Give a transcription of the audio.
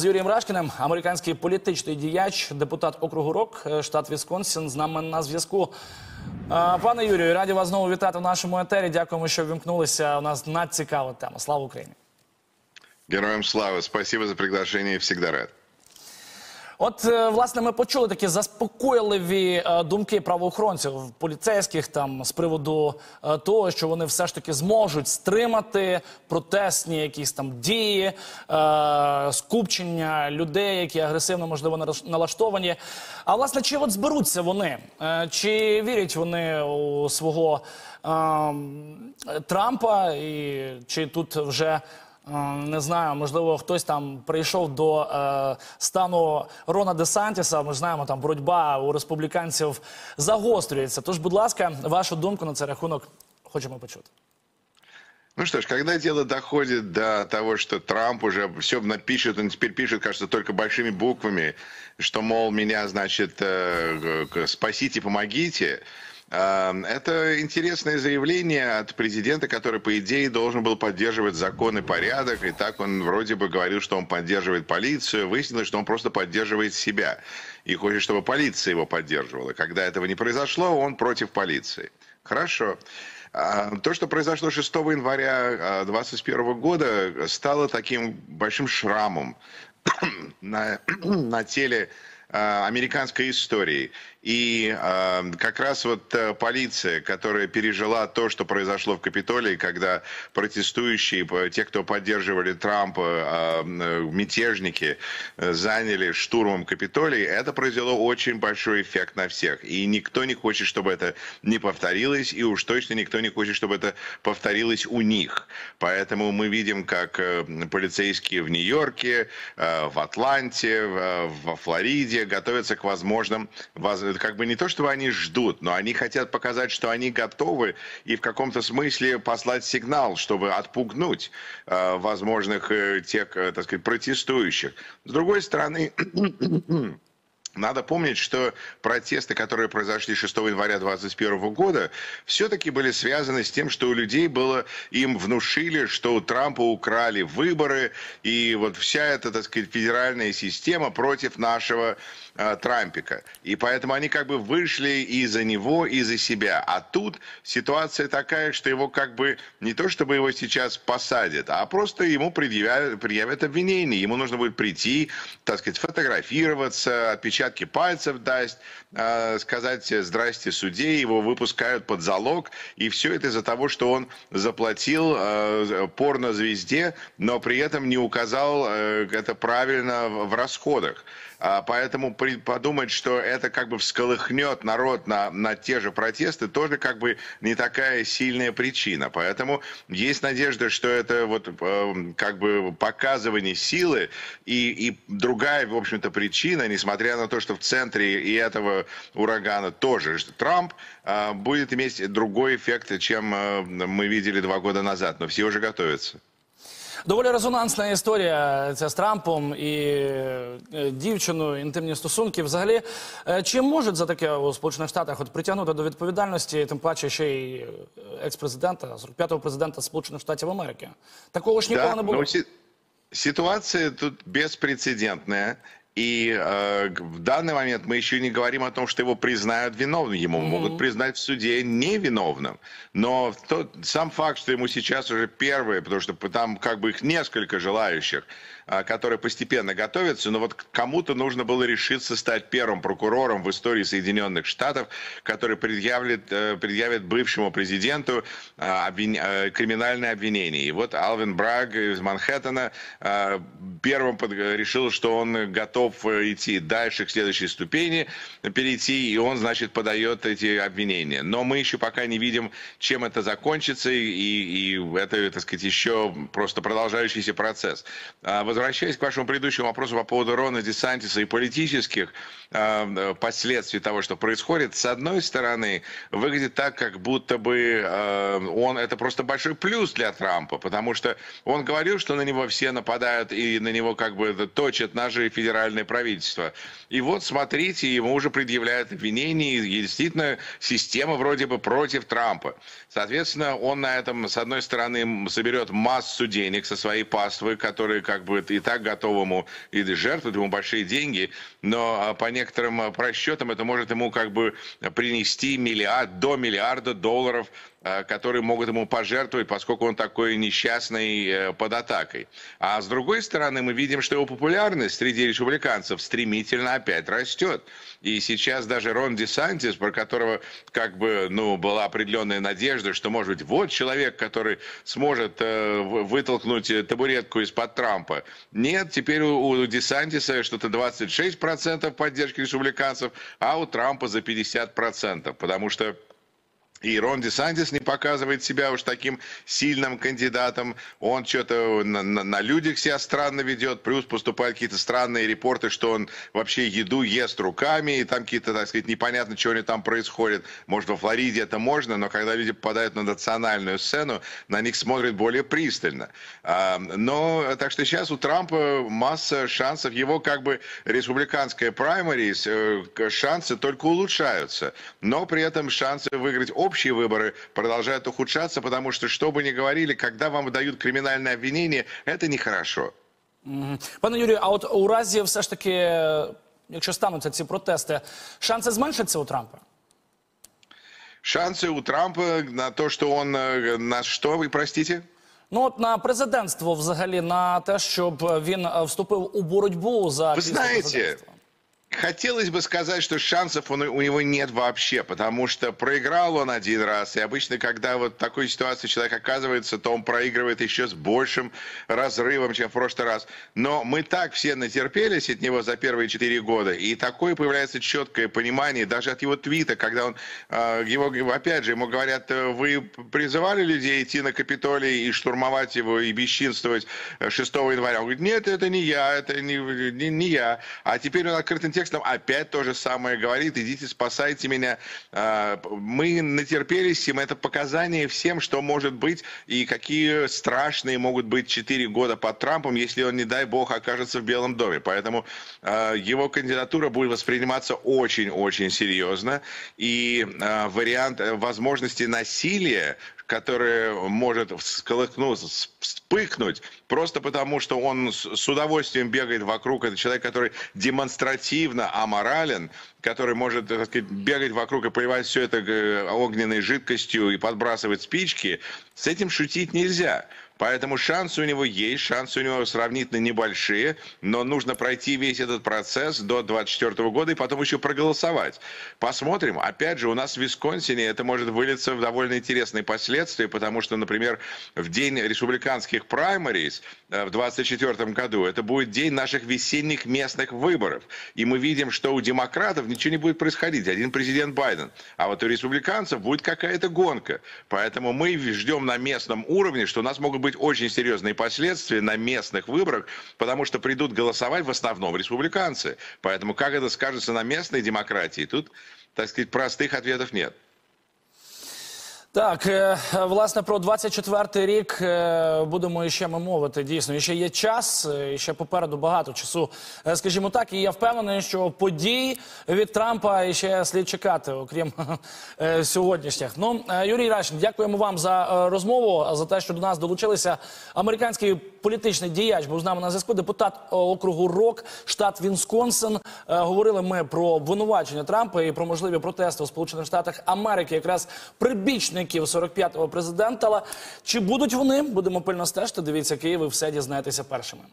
З Юрієм Рашкіним, американський політичний діяч, депутат округу Рок, е, штат Вісконсін, з нами на зв'язку. Е, Пане Юрію, раді вас знову вітати в нашому етері. Дякуємо, що вімкнулися. У нас надцікава тема. Слава Україні! Героям слава! Спасибо за приглашение. Всегда рад. От е, власне ми почули такі заспокійливі е, думки правоохоронців поліцейських там з приводу е, того, що вони все ж таки зможуть стримати протестні якісь там дії, скупчення людей, які агресивно можливо налаштовані. А власне, чи от зберуться вони? Чи вірять вони у свого ем, Трампа, і чи тут вже Не знаю, можливо, хтось там прийшов до е, стану Рона Де Сантіса. Ми ж знаємо, там боротьба у республіканців загострюється. Тож, будь ласка, вашу думку на цей рахунок хочемо почути. Ну что ж, когда дело доходит до того, что Трамп уже все напишет, он теперь пишет, кажется, только большими буквами, что, мол, меня, значит, э, к- спасите, помогите, э, это интересное заявление от президента, который, по идее, должен был поддерживать закон и порядок. И так он вроде бы говорил, что он поддерживает полицию. Выяснилось, что он просто поддерживает себя. И хочет, чтобы полиция его поддерживала. Когда этого не произошло, он против полиции. Хорошо. А, То, что произошло 6 января 2021 года, стало таким большим шрамом на, на теле а, американской истории. И а, как раз вот э, полиция, которая пережила то, что произошло в Капитолии, когда протестующие, те, кто поддерживали Трампа, а, э, мятежники, э, заняли штурмом Капитолий, это произвело очень большой эффект на всех. И никто не хочет, чтобы это не повторилось, и уж точно никто не хочет, чтобы это повторилось у них. Поэтому мы видим, как э, полицейские в Нью-Йорке, э, в Атланте, в- во Флориде готовятся к возможным, воз- как бы не то, чтобы они ждут, но они хотят показать, что они готовы и в каком-то смысле послать сигнал, чтобы отпугнуть э, возможных э, тех, э, так сказать, протестующих. С другой стороны, надо помнить, что протесты, которые произошли 6 января 2021 года, все-таки были связаны с тем, что у людей было, им внушили, что у Трампа украли выборы, и вот вся эта, так сказать, федеральная система против нашего э, Трампика. И поэтому они как бы вышли и за него, и за себя. А тут ситуация такая, что его как бы не то, чтобы его сейчас посадят, а просто ему предъявят, предъявят обвинение. Ему нужно будет прийти, так сказать, фотографироваться, отпечатки пальцев дать, э, сказать «здрасте, суде», его выпускают под залог. И все это из-за того, что он заплатил э, порнозвезде, но при этом не указал э, это правильно в расходах. А, Поэтому подумать, что это как бы всколыхнет народ на, на те же протесты, тоже как бы не такая сильная причина. Поэтому есть надежда, что это вот э, как бы показывание силы и, и другая, в общем-то, причина, несмотря на то, что в центре и этого урагана тоже Трамп, э, будет иметь другой эффект, чем э, мы видели два года назад. Но все уже готовятся. Доволі резонансна історія ця з Трампом і е, дівчиною, інтимні стосунки. Взагалі, е, чи можуть за таке у Сполучених Штатах от притягнути до відповідальності, тим паче ще й е, екс-президента, 45-го президента Сполучених Штатів Америки? Такого ж ніколи не було. ситуація ситуация тут беспрецедентная. И э, в данный момент мы еще не говорим о том, что его признают виновным. Ему могут признать в суде невиновным. Но тот, сам факт, что ему сейчас уже первые, потому что там как бы их несколько желающих, а, которые постепенно готовятся, но вот кому-то нужно было решиться стать первым прокурором в истории Соединенных Штатов, который предъявит, э, предъявит бывшему президенту а, обвин- э, криминальное обвинение. И вот Алвин Браг из Манхэттена а, первым под- решил, что он готов э, идти дальше к следующей ступени, перейти, и он, значит, подает эти обвинения. Но мы еще пока не видим, чем это закончится, и, и это, так сказать, еще просто продолжающийся процесс. А, Возвращаясь к вашему предыдущему вопросу по поводу Рона Десантиса и политических э, последствий того, что происходит, с одной стороны, выглядит так, как будто бы э, он это просто большой плюс для Трампа, потому что он говорил, что на него все нападают и на него как бы точат ножи федеральное правительство. И вот, смотрите, ему уже предъявляют обвинения, и действительно система вроде бы против Трампа. Соответственно, он на этом, с одной стороны, соберет массу денег со своей паствы, которые как бы и так готовому и жертвовать ему большие деньги, но а, по некоторым а, просчетам это может ему как бы принести миллиард до миллиарда долларов которые могут ему пожертвовать, поскольку он такой несчастный э, под атакой. А с другой стороны, мы видим, что его популярность среди республиканцев стремительно опять растет. И сейчас даже Рон Десантис, про которого как бы, ну, была определенная надежда, что, может быть, вот человек, который сможет э, вытолкнуть табуретку из-под Трампа. Нет, теперь у, у Десантиса что-то 26% поддержки республиканцев, а у Трампа за 50%, потому что и Рон Десантис не показывает себя уж таким сильным кандидатом. Он что-то на, на, на людях себя странно ведет. Плюс поступают какие-то странные репорты, что он вообще еду ест руками. И там какие-то, так сказать, непонятно, что у него там происходит. Может, во Флориде это можно, но когда люди попадают на национальную сцену, на них смотрят более пристально. А, но, так что сейчас у Трампа масса шансов. Его как бы республиканская праймарис, э, шансы только улучшаются. Но при этом шансы выиграть общие выборы продолжают ухудшаться, потому что, что бы ни говорили, когда вам дают криминальное обвинение, это нехорошо. Пане Юрію, а от у разі все ж таки, якщо стануться ці протести, шанси зменшаться у Трампа? Шансы у Трампа на то, что он... э, На что, вы простите? Ну от на президентство, взагалі, на те, щоб він е, вступив у боротьбу за Вы крісло знаете, президентства. Хотелось бы сказать, что шансов он- у него нет вообще, потому что проиграл он один раз, и обычно, когда вот в такой ситуации человек оказывается, то он проигрывает еще с большим разрывом, чем в прошлый раз. Но мы так все натерпелись от него за первые четыре года, и такое появляется четкое понимание, даже от его твита, когда он, э, его, опять же, ему говорят, э, вы призывали людей идти на Капитолий и штурмовать его, и бесчинствовать э, 6 января? Он говорит, нет, это не я, это не, не, не я. А теперь он открытым текстом опять то же самое говорит, идите спасайте меня. А, Мы натерпелись им, это показание всем, что может быть и какие страшные могут быть 4 года под Трампом, если он, не дай бог, окажется в Белом доме. Поэтому а, его кандидатура будет восприниматься очень-очень серьезно. И а, вариант э, возможности насилия которое может всколыхнуться, вспыхнуть, просто потому что он с удовольствием бегает вокруг. Это человек, который демонстративно аморален, который может так сказать, бегать вокруг и поливать все это э, огненной жидкостью и подбрасывать спички. С этим шутить нельзя. Поэтому шансы у него есть, шансы у него сравнительно небольшие, но нужно пройти весь этот процесс до 2024 года и потом еще проголосовать. Посмотрим. Опять же, у нас в Висконсине это может вылиться в довольно интересные последствия, потому что, например, в день республиканских праймариз э, в 2024 году это будет день наших весенних местных выборов. И мы видим, что у демократов ничего не будет происходить. Один президент Байден. А вот у республиканцев будет какая-то гонка. Поэтому мы ждем на местном уровне, что у нас могут быть очень серьезные последствия на местных выборах, потому что придут голосовать в основном республиканцы. Поэтому как это скажется на местной демократии, тут, так сказать, простых ответов нет. Так, е, власне, про 24-й рік е, будемо ще ми мовити. Дійсно, і ще є час, е, і ще попереду багато часу, скажімо так. І я впевнений, що подій від Трампа ще слід чекати, окрім сьогоднішніх. Ну, Юрій Рашин, дякуємо вам за розмову, за те, що до нас долучилися. Американський політичний діяч був з нами на зв'язку. Депутат округу Рок, штат Вінсконсин. Говорили ми про обвинувачення Трампа і про можливі протести у Сполучених Штатах Америки, якраз прибічників 45-го президента. Чи будуть вони? Будемо пильно стежити. Дивіться Київ, і все дізнаєтеся першими.